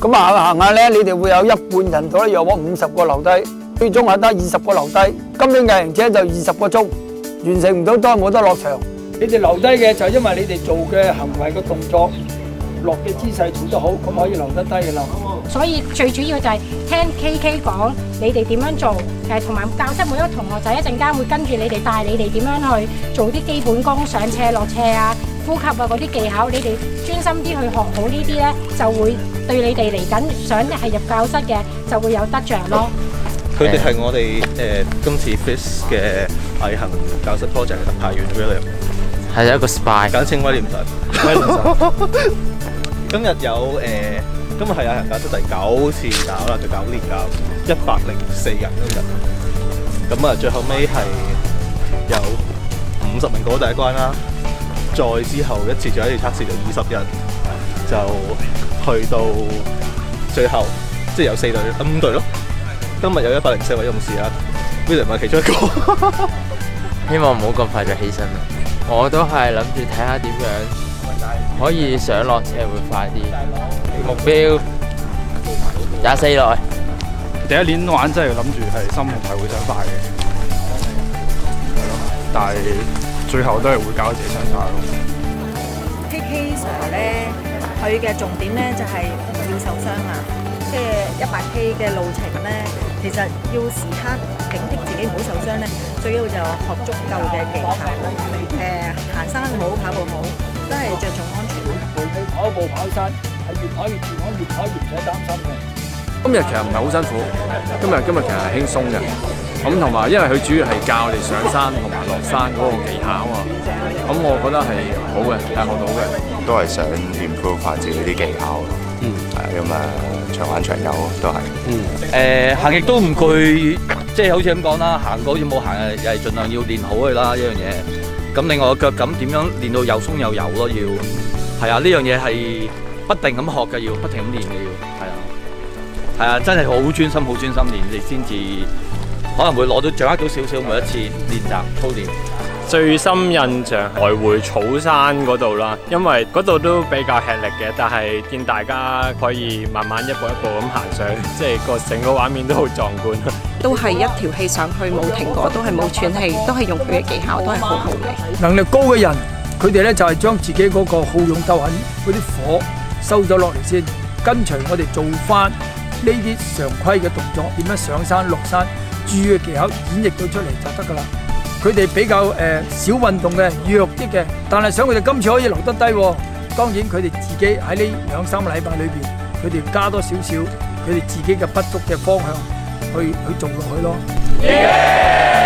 咁啊行下咧，你哋會有一半人到咧，約我五十個留低，最終係得二十個留低。今年嘅行車就二十個鐘，完成唔到都係冇得落場。你哋留低嘅就係因為你哋做嘅行為嘅動作、落嘅姿勢做得好，咁可以留得低嘅啦。所以最主要就係聽 K K 講你哋點樣做，誒同埋教室每一個同學仔一陣間會跟住你哋帶你哋點樣去做啲基本功，上斜落斜啊、呼吸啊嗰啲技巧，你哋專心啲去學好呢啲咧，就會對你哋嚟緊想係入教室嘅就會有得着咯。佢哋係我哋誒今次 FIS 嘅毅行教室 project 嘅特派員 William，係一個 spy，簡稱威廉神。威廉神。今日有誒、呃，今日係毅行教室第九次搞啦，就九年搞，一百零四人今日。咁啊，最後尾係有五十名過咗第一關啦，再之後一次再一次測試就二十人，就去到最後，即係有四隊五隊咯。今日有一百零四位勇士啊，William 係其中一個。希望唔好咁快就起身啦。我都係諗住睇下點樣可以上落車會快啲。目標廿四內。第一年玩真係諗住係心係會想快嘅，係咯。但係最後都係會搞自己想快咯。K K Sir 咧，佢嘅重點咧就係唔要受傷啊！即係一百 K 嘅路程咧，其實要時刻警惕自己唔好受傷咧，最要就學足夠嘅技巧。誒、行山好，跑步好，都係着重安全。跑步跑山係越跑越健康，越跑越唔使擔心嘅。今日其實唔係好辛苦，今日今日其實係輕鬆嘅。咁同埋因為佢主要係教我哋上山同埋落山嗰個技巧啊，咁我覺得係好嘅，係學到嘅。都係想 improve 下自己啲技巧。嗯，係咁啊，長玩長有都係。嗯，誒、行極都唔攰，即係好似咁講啦，行過好似冇行，又係盡量要練好佢啦一樣嘢。咁另外個腳感點樣練到又鬆又柔咯？要係啊，呢樣嘢係不定咁學嘅，要不停咁練嘅要係啊，係啊，真係好專心好專心練，你先至可能會攞到掌握到少少每一次練習操練。最深印象來回草山嗰度啦，因為嗰度都比較吃力嘅，但係見大家可以慢慢一步一步咁行上，即係個成個畫面都好壯觀。都係一條氣上去冇停過，都係冇喘氣，都係用佢嘅技巧，都係好好嘅。能力高嘅人，佢哋咧就係將自己嗰個好勇鬥狠嗰啲火收咗落嚟先，跟隨我哋做翻呢啲常規嘅動作，點樣上山落山，注意嘅技巧演繹到出嚟就得噶啦。佢哋比較誒、呃少運動嘅弱啲嘅，但係想佢哋今次可以留得低喎。當然佢哋自己喺呢兩三個禮拜裏邊，佢哋加多少少佢哋自己嘅不足嘅方向去去做落去咯。Yeah!